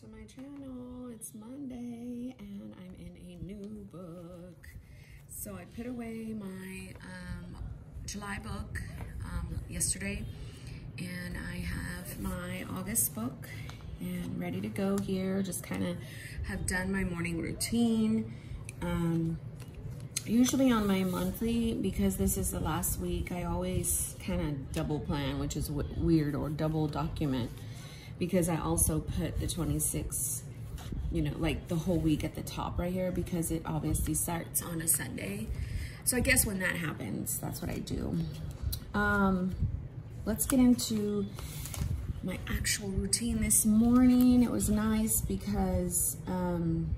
to my channel. It's Monday and I'm in a new book. So I put away my um, July book um, yesterday and I have my August book and ready to go here. Just kind of have done my morning routine. Um, usually on my monthly, because this is the last week, I always kind of double plan, which is weird, or double document because I also put the 26, you know, like the whole week at the top right here because it obviously starts on a Sunday. So I guess when that happens, that's what I do. Um, let's get into my actual routine this morning. It was nice because, um,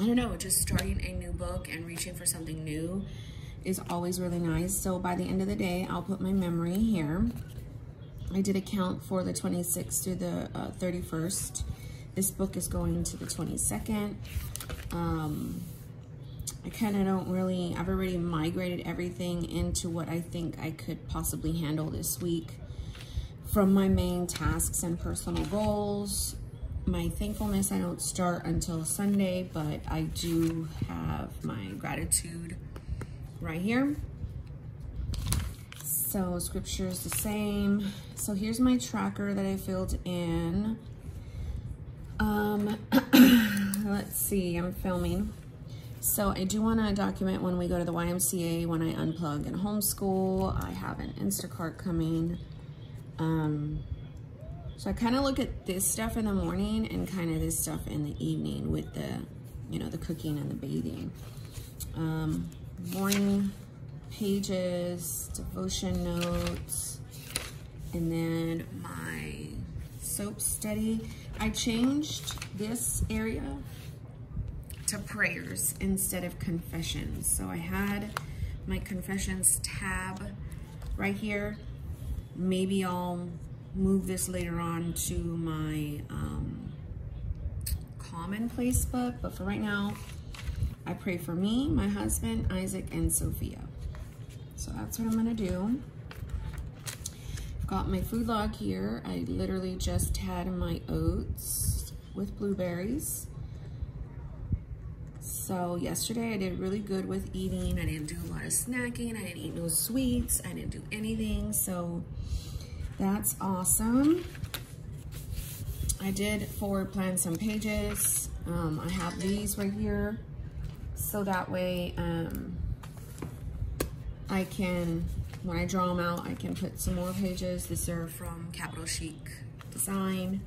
I don't know, just starting a new book and reaching for something new is always really nice. So by the end of the day, I'll put my memory here. I did a count for the 26th through the uh, 31st. This book is going to the 22nd. Um, I kind of don't really, I've already migrated everything into what I think I could possibly handle this week from my main tasks and personal goals. My thankfulness, I don't start until Sunday, but I do have my gratitude right here. So scripture is the same. So here's my tracker that I filled in. Um, let's see, I'm filming. So I do want to document when we go to the YMCA, when I unplug and homeschool. I have an Instacart coming. Um, so I kind of look at this stuff in the morning and kind of this stuff in the evening with the, you know, the cooking and the bathing. Um, morning pages, devotion notes, and then my soap study. I changed this area to prayers instead of confessions. So I had my confessions tab right here. Maybe I'll move this later on to my um, commonplace book, but for right now, I pray for me, my husband, Isaac, and Sophia. So that's what I'm gonna do. I've got my food log here. I literally just had my oats with blueberries. So yesterday I did really good with eating. I didn't do a lot of snacking. I didn't eat no sweets. I didn't do anything. So that's awesome. I did forward plan some pages. Um, I have these right here. So that way, um, I can, when I draw them out, I can put some more pages. These are from Capital Chic Design.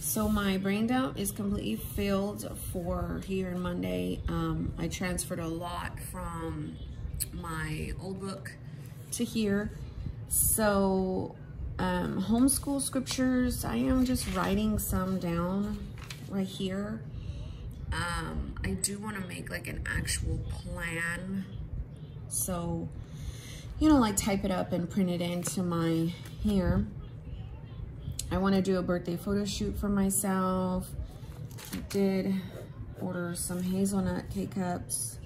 So my brain dump is completely filled for here on Monday. Um, I transferred a lot from my old book to here. So um, homeschool scriptures, I am just writing some down right here. Um, I do want to make like an actual plan so, you know, like type it up and print it into my here. I want to do a birthday photo shoot for myself. I did order some hazelnut K-Cups.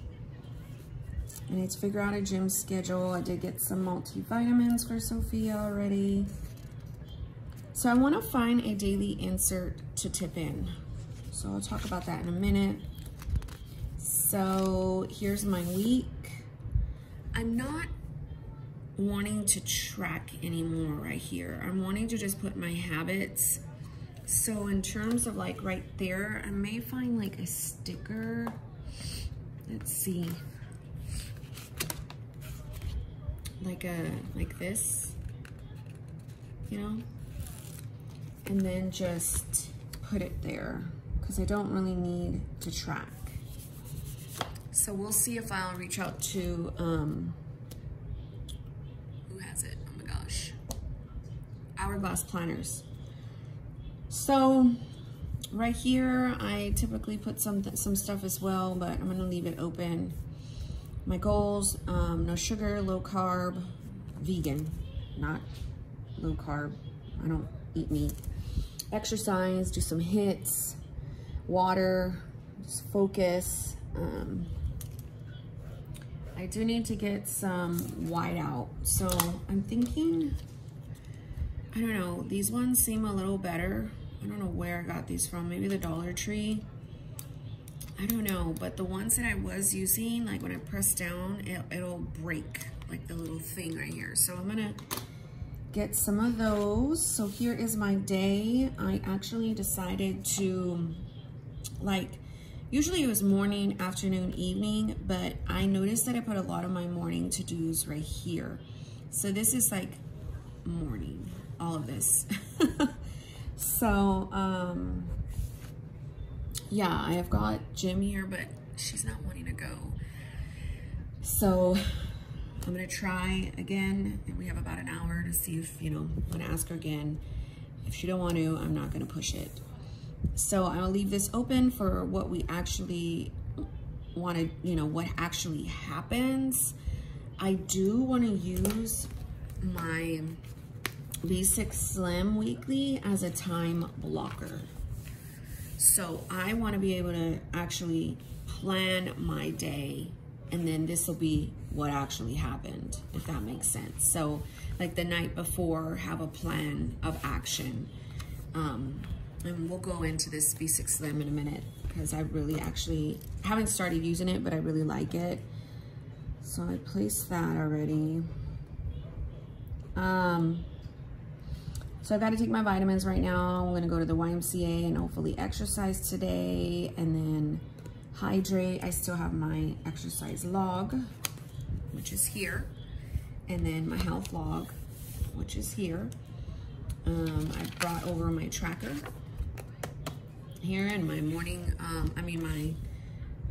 I need to figure out a gym schedule. I did get some multivitamins for Sophia already. So I want to find a daily insert to tip in. So I'll talk about that in a minute. So here's my week. I'm not wanting to track anymore right here. I'm wanting to just put my habits. So in terms of like right there, I may find like a sticker. Let's see. Like a, like this, you know? And then just put it there because I don't really need to track. So we'll see if I'll reach out to, um, who has it? Oh my gosh. Hourglass Planners. So right here, I typically put some, some stuff as well, but I'm gonna leave it open. My goals, um, no sugar, low carb, vegan, not low carb. I don't eat meat. Exercise, do some hits, water, just focus. Um, I do need to get some white out. So I'm thinking, I don't know, these ones seem a little better. I don't know where I got these from. Maybe the Dollar Tree. I don't know, but the ones that I was using, like when I press down, it, it'll break, like the little thing right here. So I'm gonna get some of those. So here is my day. I actually decided to, like, usually it was morning, afternoon, evening, but I noticed that I put a lot of my morning to-dos right here. So this is like morning, all of this. so, um, yeah, I have got gym here, but she's not wanting to go. So I'm gonna try again, and we have about an hour to see if, you know, I'm gonna ask her again. If she don't want to, I'm not gonna push it. So I'll leave this open for what we actually want to, you know, what actually happens. I do want to use my B6 Slim Weekly as a time blocker. So I want to be able to actually plan my day and then this will be what actually happened, if that makes sense. So like the night before, have a plan of action. Um, and we'll go into this B6 Slim in a minute because I really actually haven't started using it, but I really like it. So I placed that already. Um, so I've got to take my vitamins right now. I'm going to go to the YMCA and hopefully exercise today and then hydrate. I still have my exercise log, which is here. And then my health log, which is here. Um, I brought over my tracker here and my morning, um, I mean my,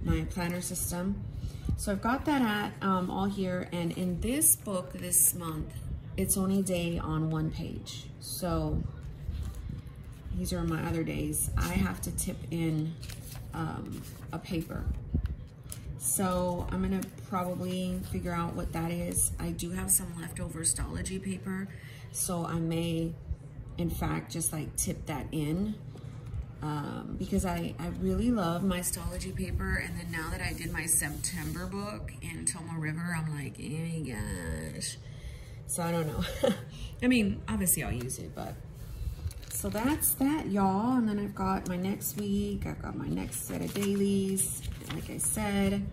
my planner system. So I've got that at um, all here. And in this book this month, it's only day on one page. So these are my other days. I have to tip in um, a paper. So I'm gonna probably figure out what that is. I do have some leftover Stalogy paper, so I may, in fact, just like tip that in um, because I, I really love my Stalogy paper. And then now that I did my September book in Tomoe River, I'm like, oh my gosh. So I don't know. I mean, obviously I'll use it, but. So that's that, y'all. And then I've got my next week. I've got my next set of dailies. Like I said,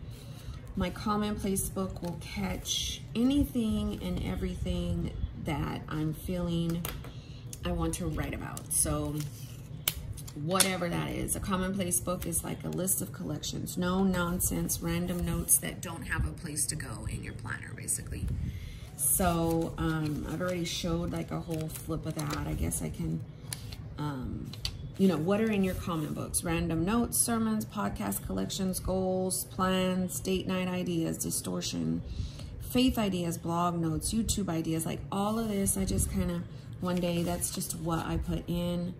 my commonplace book will catch anything and everything that I'm feeling I want to write about. So whatever that is. A commonplace book is like a list of collections. No nonsense, random notes that don't have a place to go in your planner, basically. So um, I've already showed like a whole flip of that. I guess I can, um, you know, what are in your comment books? Random notes, sermons, podcast collections, goals, plans, date night ideas, distortion, faith ideas, blog notes, YouTube ideas, like all of this. I just kind of, one day, that's just what I put in.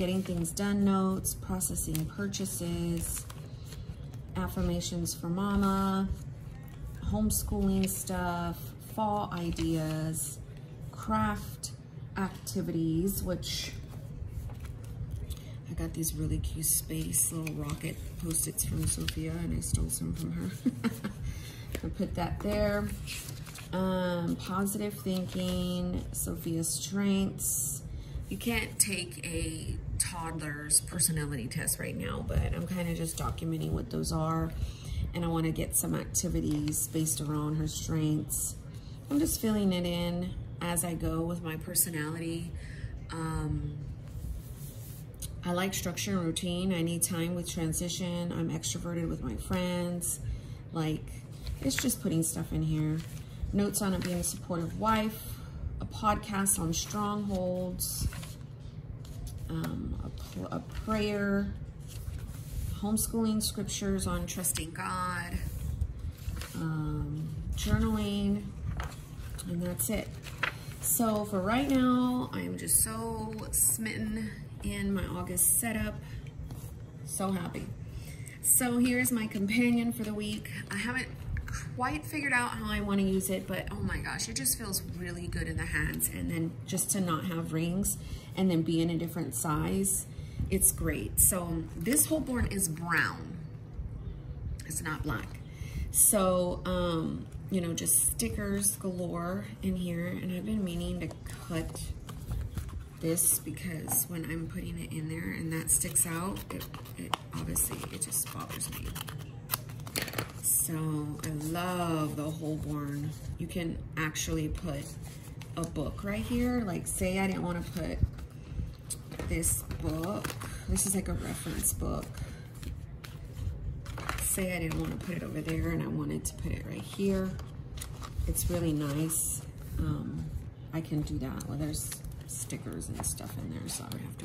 Getting things done notes, processing purchases, affirmations for mama, homeschooling stuff, fall ideas, craft activities, which I got these really cute space little rocket post-its from Sophia and I stole some from her. I put that there. Um, positive thinking, Sophia's strengths. You can't take a toddler's personality test right now, but I'm kind of just documenting what those are. And I want to get some activities based around her strengths. I'm just filling it in as I go with my personality. Um, I like structure and routine. I need time with transition. I'm extroverted with my friends. Like, it's just putting stuff in here. Notes on it being a supportive wife. A podcast on strongholds. Um, a, a prayer. Homeschooling scriptures on trusting God. Um, journaling and that's it. So for right now, I'm just so smitten in my August setup. So happy. So here's my companion for the week. I haven't quite figured out how I want to use it, but oh my gosh, it just feels really good in the hands. And then just to not have rings and then be in a different size, it's great. So this Holborn is brown. It's not black. So um, you know, just stickers galore in here. And I've been meaning to cut this because when I'm putting it in there and that sticks out, it, it obviously, it just bothers me. So I love the Holborn. You can actually put a book right here. Like say I didn't want to put this book. This is like a reference book. Say I didn't want to put it over there and I wanted to put it right here. It's really nice. Um, I can do that. Well, there's stickers and stuff in there, so I would have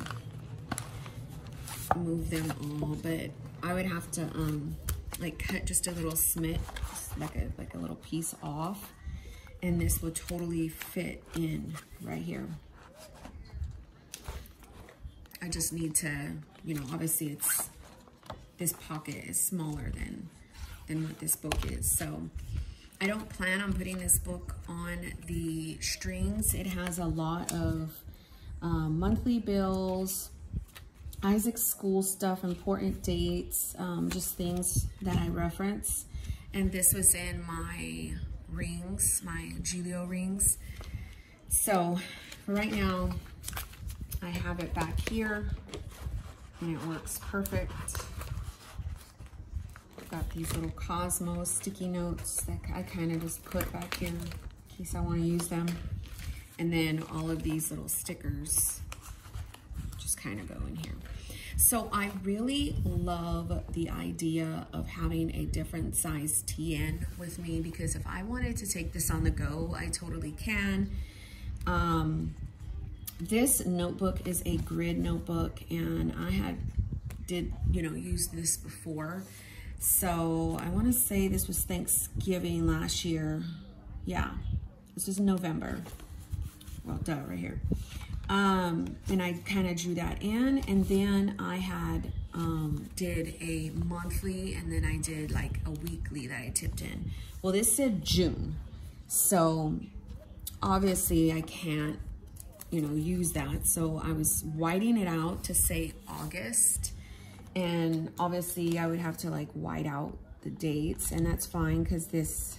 to move them all. But I would have to um, like cut just a little smit, like a like a little piece off, and this will totally fit in right here. I just need to, you know, obviously it's this pocket is smaller than than what this book is, so. I don't plan on putting this book on the strings. It has a lot of um, monthly bills, Isaac's school stuff, important dates, um, just things that I reference. And this was in my rings, my Gillio rings. So right now, I have it back here and it works perfect. Got these little Cosmos sticky notes that I kind of just put back in, in case I want to use them. And then all of these little stickers kind of go in here. So I really love the idea of having a different size TN with me because if I wanted to take this on the go, I totally can. Um, this notebook is a grid notebook and I had did, you know, use this before so I want to say this was Thanksgiving last year. Yeah, this is November. Well, duh, right here. Um, and I kind of drew that in. And then I had um, did a monthly and then I did like a weekly that I tipped in. Well, this said June. So obviously I can't, you know, use that. So I was whiting it out to say August and obviously I would have to like white out the dates and that's fine because this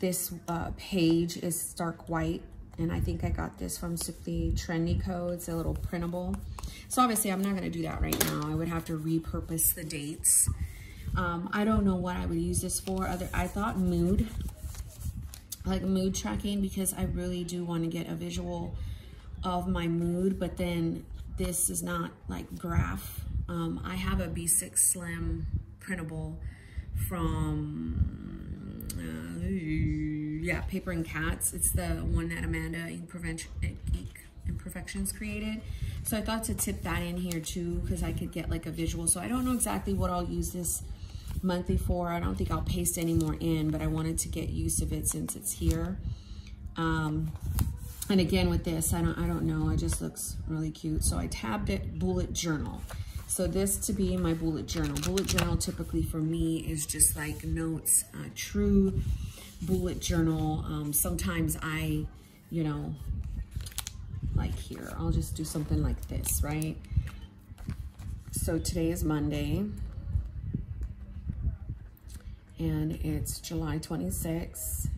this uh, page is stark white and I think I got this from Simply Trendy Codes, a little printable. So obviously I'm not gonna do that right now. I would have to repurpose the dates. Um, I don't know what I would use this for. Other, I thought mood, like mood tracking because I really do want to get a visual of my mood, but then this is not like graph. Um, I have a B6 Slim printable from, uh, yeah, Paper and Cats. It's the one that Amanda in Prevention Imperfections created. So I thought to tip that in here too because I could get like a visual. So I don't know exactly what I'll use this monthly for. I don't think I'll paste any more in, but I wanted to get use of it since it's here. Um, and again, with this, I don't, I don't know. It just looks really cute. So I tabbed it bullet journal. So this to be my bullet journal. Bullet journal typically for me is just like notes, uh, true bullet journal. Um, sometimes I, you know, like here, I'll just do something like this, right? So today is Monday and it's July 26th.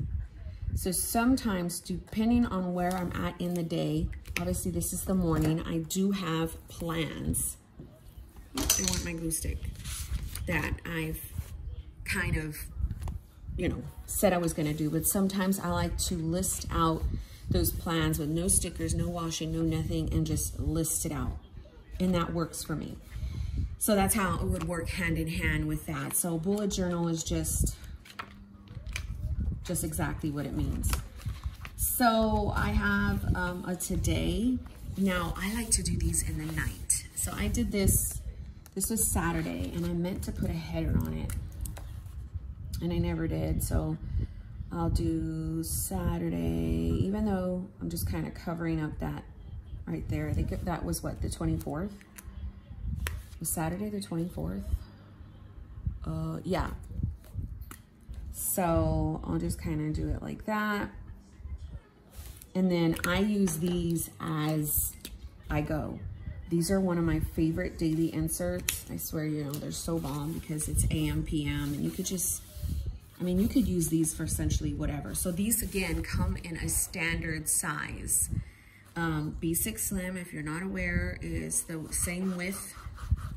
So sometimes, depending on where I'm at in the day, obviously this is the morning, I do have plans. I want my glue stick that I've kind of, you know, said I was gonna do, but sometimes I like to list out those plans with no stickers, no washing, no nothing, and just list it out. And that works for me. So that's how it would work hand in hand with that. So bullet journal is just just exactly what it means. So I have um, a today. Now, I like to do these in the night. So I did this, this was Saturday, and I meant to put a header on it. And I never did, so I'll do Saturday, even though I'm just kind of covering up that right there. I think if that was what, the 24th? Was Saturday the 24th? Uh, yeah, so I'll just kind of do it like that. And then I use these as I go. These are one of my favorite daily inserts. I swear, you know, they're so bomb because it's AM, PM, and you could just, I mean, you could use these for essentially whatever. So these, again, come in a standard size. Um, B6 Slim, if you're not aware, is the same width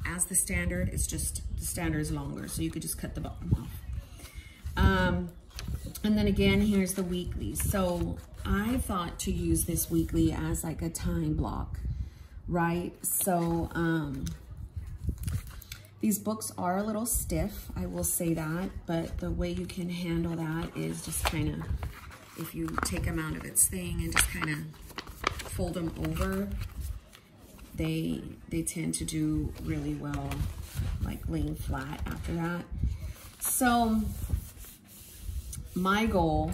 as the standard. It's just the standard is longer, so you could just cut the bottom off. Um, and then again, here's the weekly. So I thought to use this weekly as like a time block, right? So um, these books are a little stiff, I will say that, but the way you can handle that is just kind of, if you take them out of its thing and just kind of fold them over, they, they tend to do really well, like laying flat after that. So my goal,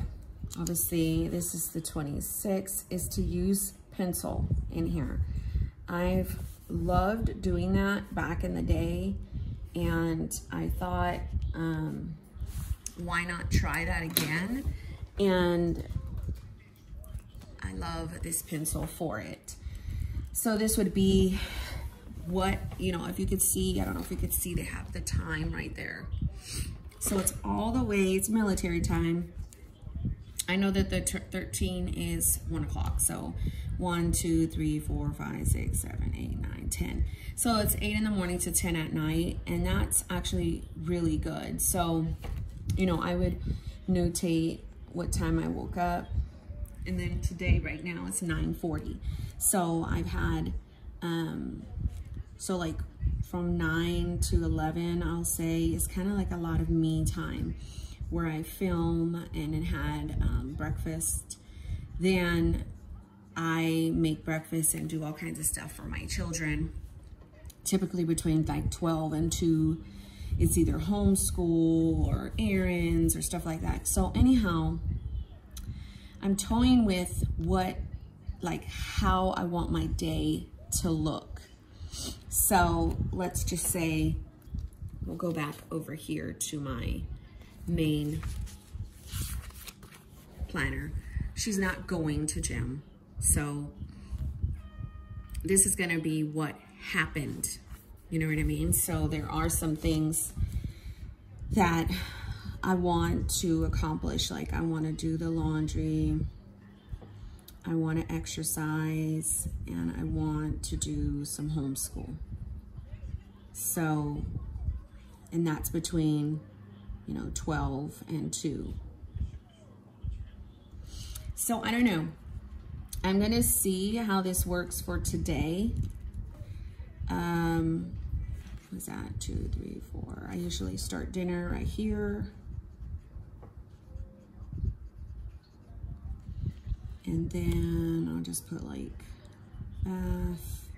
obviously this is the 26, is to use pencil in here. I've loved doing that back in the day and I thought, um, why not try that again? And I love this pencil for it. So this would be what, you know, if you could see, I don't know if you could see, they have the time right there. So it's all the way, it's military time. I know that the 13 is one o'clock. So one, two, three, four, five, six, seven, eight, nine, 10. So it's eight in the morning to 10 at night. And that's actually really good. So, you know, I would notate what time I woke up. And then today, right now, it's 9.40. So I've had, um, so like from 9 to 11, I'll say, it's kind of like a lot of me time where I film and had um, breakfast. Then I make breakfast and do all kinds of stuff for my children. Typically between like 12 and 2, it's either homeschool or errands or stuff like that. So anyhow, I'm toying with what, like how I want my day to look. So let's just say, we'll go back over here to my main planner. She's not going to gym. So this is gonna be what happened. You know what I mean? So there are some things that I want to accomplish. Like I wanna do the laundry, I wanna exercise, and I want to do some homeschool. So, and that's between, you know, 12 and 2. So I don't know. I'm gonna see how this works for today. Um, what's that? Two, three, four. I usually start dinner right here. And then I'll just put like bath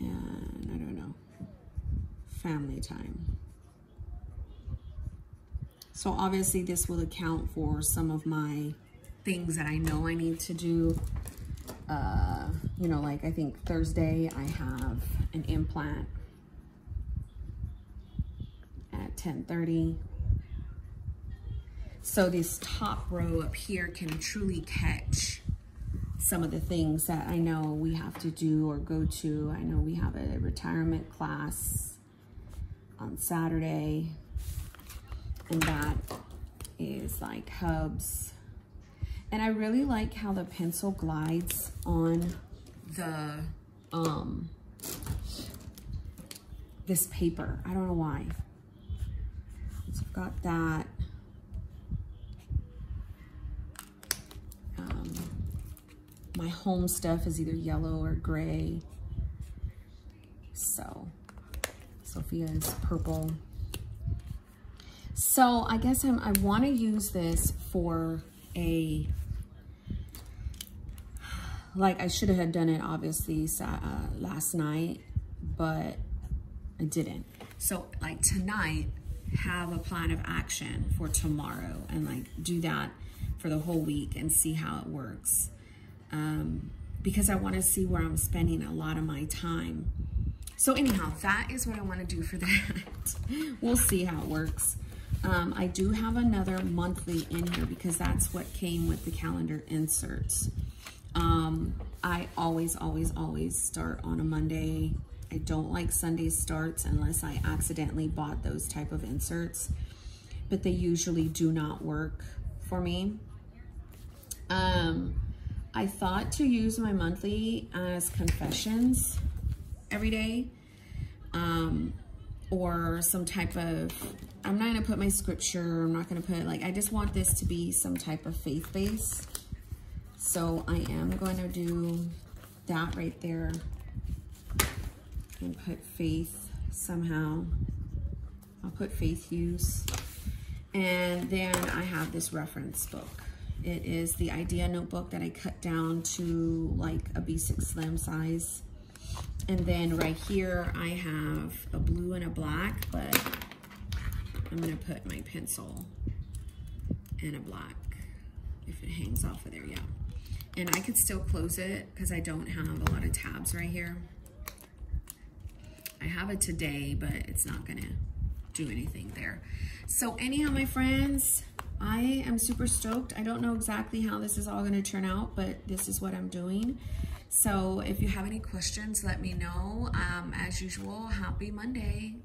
and I don't know, family time. So obviously this will account for some of my things that I know I need to do. Uh, you know, like I think Thursday I have an implant at 10.30. So this top row up here can truly catch some of the things that I know we have to do or go to. I know we have a retirement class on Saturday and that is like hubs and I really like how the pencil glides on the, um, this paper. I don't know why. So I've got that. Um, my home stuff is either yellow or gray. So, Sophia is purple. So I guess I'm, I want to use this for a like I should have done it obviously uh, last night, but I didn't. So like tonight, have a plan of action for tomorrow and like do that for the whole week and see how it works. Um, because I want to see where I'm spending a lot of my time. So anyhow, that is what I want to do for that. we'll see how it works. Um, I do have another monthly in here because that's what came with the calendar inserts. Um, I always, always, always start on a Monday. I don't like Sunday starts unless I accidentally bought those type of inserts, but they usually do not work for me. Um, I thought to use my monthly as confessions every day um, or some type of, I'm not gonna put my scripture, I'm not gonna put like, I just want this to be some type of faith base. So I am going to do that right there and put faith somehow. I'll put faith use. And then I have this reference book. It is the idea notebook that I cut down to like a B6 Slim size. And then right here, I have a blue and a black, but I'm gonna put my pencil in a black if it hangs off of there, yeah. And I could still close it because I don't have a lot of tabs right here. I have it today, but it's not gonna do anything there. So anyhow, my friends, I am super stoked. I don't know exactly how this is all gonna turn out, but this is what I'm doing. So if you have any questions, let me know. Um, as usual, happy Monday.